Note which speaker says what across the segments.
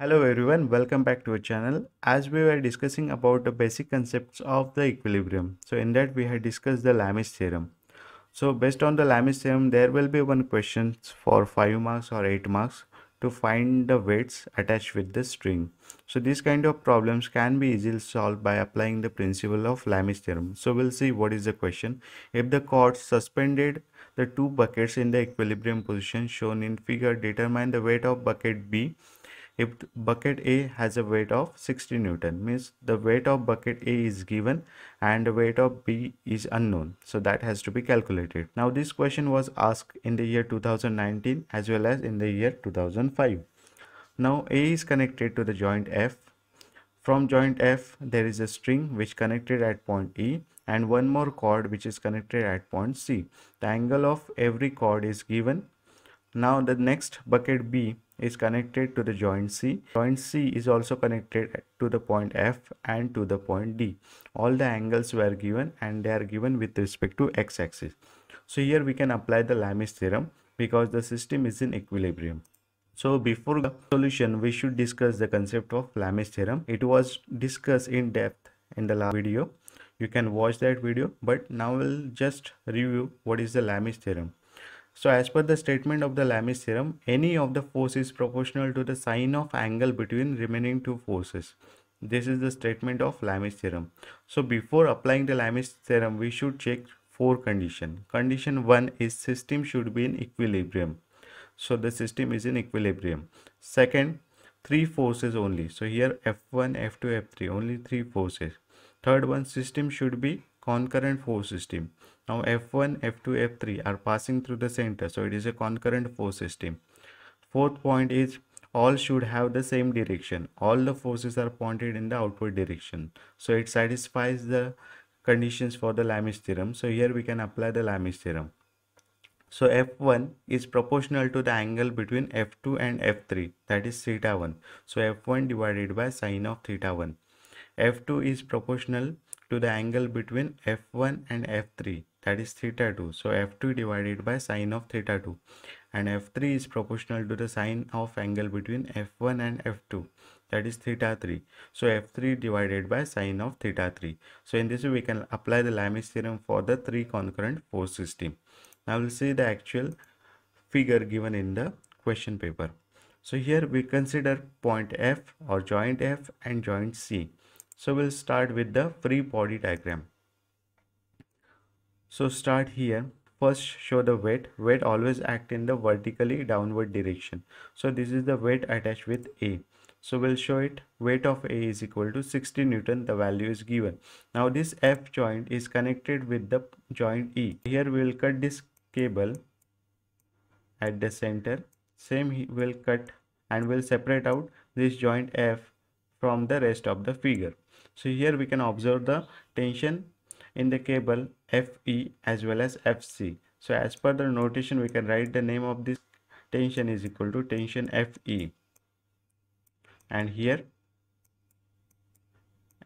Speaker 1: Hello everyone, welcome back to our channel. As we were discussing about the basic concepts of the equilibrium. So in that we had discussed the Lami's theorem. So based on the Lami's theorem, there will be one question for 5 marks or 8 marks to find the weights attached with the string. So these kind of problems can be easily solved by applying the principle of Lami's theorem. So we'll see what is the question. If the cords suspended the two buckets in the equilibrium position shown in figure determine the weight of bucket B if bucket A has a weight of 60 Newton means the weight of bucket A is given and the weight of B is unknown. So that has to be calculated. Now this question was asked in the year 2019 as well as in the year 2005 now A is connected to the joint F. From joint F there is a string which connected at point E and one more cord which is connected at point C. The angle of every cord is given. Now the next bucket B is connected to the joint C. Joint C is also connected to the point F and to the point D. All the angles were given and they are given with respect to x-axis. So here we can apply the Lami's theorem because the system is in equilibrium. So before the solution, we should discuss the concept of Lami's theorem. It was discussed in depth in the last video. You can watch that video, but now we'll just review what is the Lami's theorem. So as per the statement of the Lami's theorem, any of the force is proportional to the sine of angle between remaining two forces. This is the statement of Lami's theorem. So before applying the Lami's theorem, we should check four conditions. Condition 1 is system should be in equilibrium. So the system is in equilibrium. Second, three forces only. So here F1, F2, F3, only three forces. Third one, system should be concurrent force system. Now F1, F2, F3 are passing through the center. So it is a concurrent force system. Fourth point is all should have the same direction. All the forces are pointed in the outward direction. So it satisfies the conditions for the Lami's theorem. So here we can apply the Lami's theorem. So F1 is proportional to the angle between F2 and F3 that is theta 1. So F1 divided by sine of theta 1. F2 is proportional to the angle between f1 and f3 that is theta 2 so f2 divided by sine of theta 2 and f3 is proportional to the sine of angle between f1 and f2 that is theta 3 so f3 divided by sine of theta 3 so in this way we can apply the Lami's theorem for the three concurrent force system. Now we'll see the actual figure given in the question paper. So here we consider point f or joint f and joint c. So we'll start with the free body diagram. So start here. First show the weight. Weight always act in the vertically downward direction. So this is the weight attached with A. So we'll show it weight of A is equal to 60 Newton. The value is given. Now this F joint is connected with the joint E. Here we will cut this cable at the center. Same we'll cut and we'll separate out this joint F from the rest of the figure. So here we can observe the tension in the cable FE as well as FC. So as per the notation we can write the name of this tension is equal to tension FE and here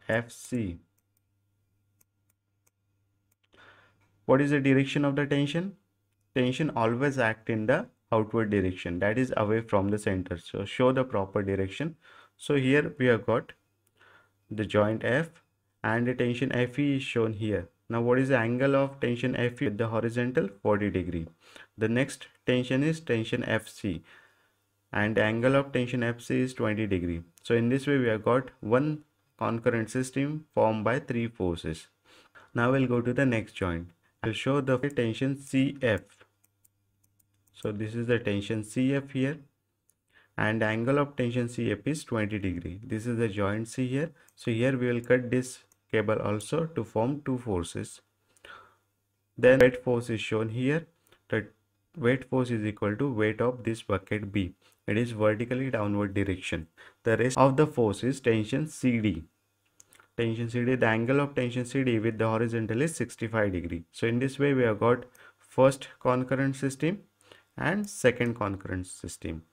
Speaker 1: FC. What is the direction of the tension? Tension always act in the outward direction that is away from the center. So show the proper direction. So here we have got the joint F and the tension FE is shown here. Now what is the angle of tension FE with the horizontal 40 degree. The next tension is tension FC and the angle of tension FC is 20 degree. So in this way we have got one concurrent system formed by three forces. Now we'll go to the next joint. I'll show the tension CF. So this is the tension CF here and angle of tension CF is 20 degree. This is the joint C here. So here we will cut this cable also to form two forces. Then weight force is shown here. The weight force is equal to weight of this bucket B. It is vertically downward direction. The rest of the force is tension CD. Tension CD, the angle of tension CD with the horizontal is 65 degree. So in this way we have got first concurrent system and second concurrent system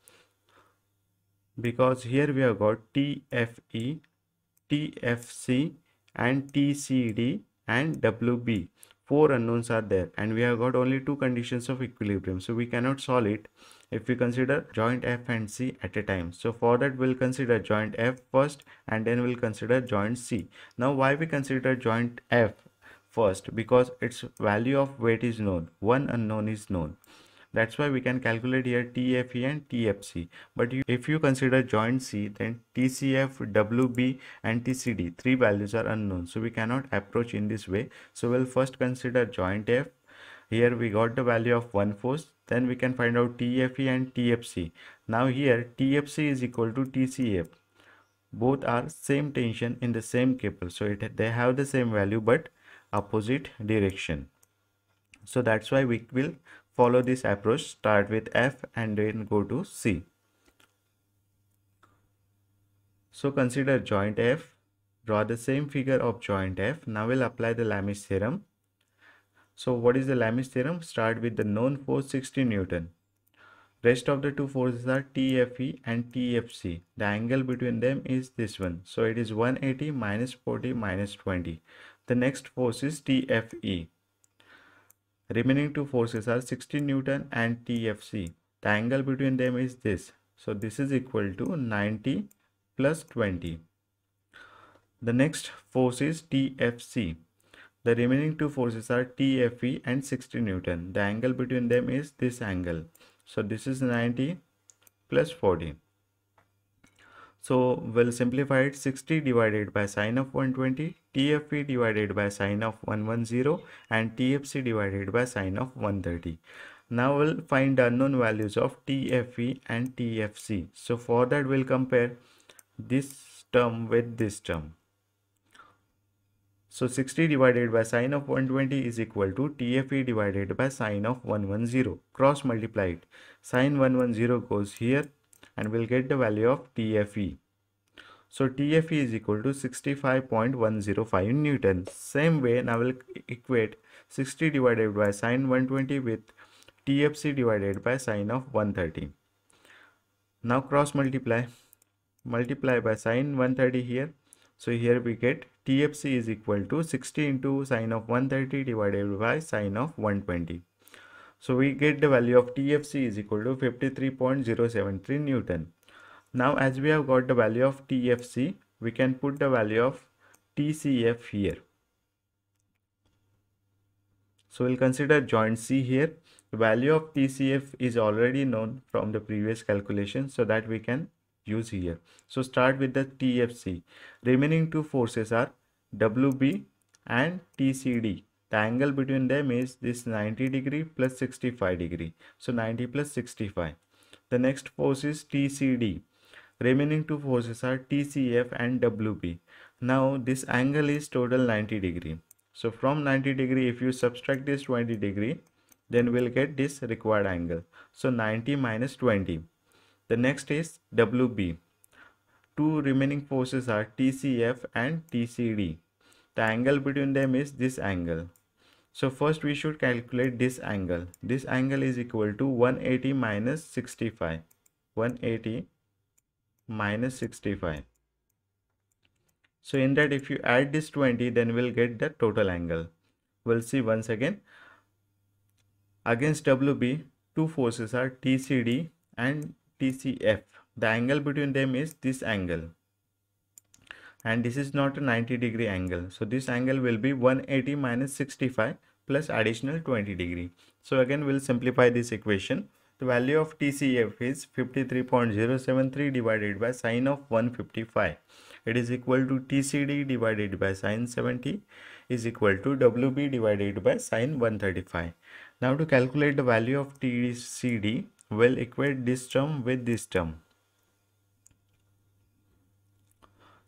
Speaker 1: because here we have got TFE, TFC and TCD and WB. four unknowns are there and we have got only two conditions of equilibrium so we cannot solve it if we consider joint f and c at a time. So for that we'll consider joint f first and then we'll consider joint c. Now why we consider joint f first? Because its value of weight is known. One unknown is known that's why we can calculate here TFE and TFC. But if you consider joint C, then TCF, WB and TCD, three values are unknown. So we cannot approach in this way. So we'll first consider joint F. Here we got the value of one force. Then we can find out TFE and TFC. Now here TFC is equal to TCF. Both are same tension in the same cable. So it, they have the same value but opposite direction. So that's why we will follow this approach start with F and then go to C. So consider joint F, draw the same figure of joint F. Now we'll apply the Lami's theorem. So what is the Lami's theorem? Start with the known force 60 Newton. Rest of the two forces are TFE and TFC. The angle between them is this one. So it is 180 minus 40 minus 20. The next force is TFE. Remaining two forces are 60 Newton and TFC. The angle between them is this. So this is equal to 90 plus 20. The next force is TFC. The remaining two forces are TFE and 60 Newton. The angle between them is this angle. So this is 90 plus 40. So we'll simplify it 60 divided by sine of 120, TFE divided by sine of 110 and TFC divided by sine of 130. Now we'll find unknown values of TFE and TFC. So for that we'll compare this term with this term. So 60 divided by sine of 120 is equal to TFE divided by sine of 110. Cross multiply it. Sine 110 goes here and we'll get the value of TFE. So TFE is equal to 65.105 Newton. Same way now we'll equate 60 divided by sine 120 with TFC divided by sine of 130. Now cross multiply. Multiply by sine 130 here. So here we get TFC is equal to 60 into sine of 130 divided by sine of 120. So we get the value of TFC is equal to 53.073 Newton. Now as we have got the value of TFC, we can put the value of TCF here. So we'll consider joint C here. The value of TCF is already known from the previous calculation so that we can use here. So start with the TFC. Remaining two forces are WB and TCD the angle between them is this 90 degree plus 65 degree. So 90 plus 65 the next force is tcd remaining two forces are tcf and wb now this angle is total 90 degree. So from 90 degree if you subtract this 20 degree then we'll get this required angle. So 90 minus 20 the next is wb two remaining forces are tcf and tcd the angle between them is this angle so first we should calculate this angle. This angle is equal to 180 minus 65. 180 minus 65. So in that if you add this 20 then we'll get the total angle. We'll see once again. Against WB two forces are TCD and TCF. The angle between them is this angle and this is not a 90 degree angle so this angle will be 180 minus 65 plus additional 20 degree. So again we'll simplify this equation. The value of TCF is 53.073 divided by sine of 155 it is equal to TCD divided by sine 70 is equal to WB divided by sine 135 now to calculate the value of TCD we'll equate this term with this term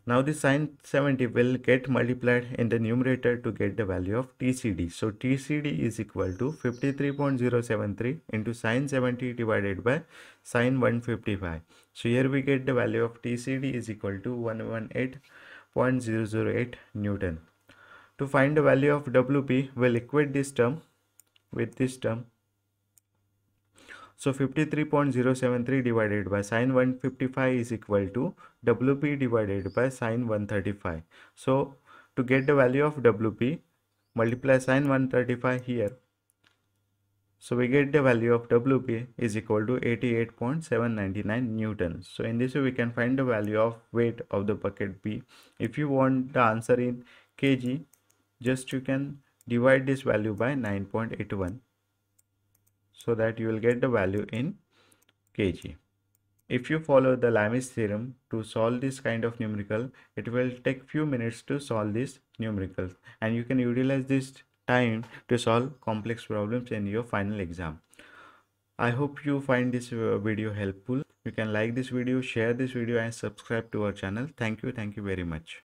Speaker 1: Now the sine 70 will get multiplied in the numerator to get the value of TCD. So TCD is equal to 53.073 into sine 70 divided by sine 155. So here we get the value of TCD is equal to 118.008 Newton. To find the value of WB, we'll equate this term with this term so 53.073 divided by sine 155 is equal to WB divided by sine 135. So to get the value of WB, multiply sine 135 here so we get the value of WB is equal to 88.799 newtons. So in this way we can find the value of weight of the bucket B. If you want the answer in kg, just you can divide this value by 9.81 so that you will get the value in kg. If you follow the Lami's theorem to solve this kind of numerical, it will take few minutes to solve this numerical and you can utilize this time to solve complex problems in your final exam. I hope you find this uh, video helpful. You can like this video, share this video and subscribe to our channel. Thank you. Thank you very much.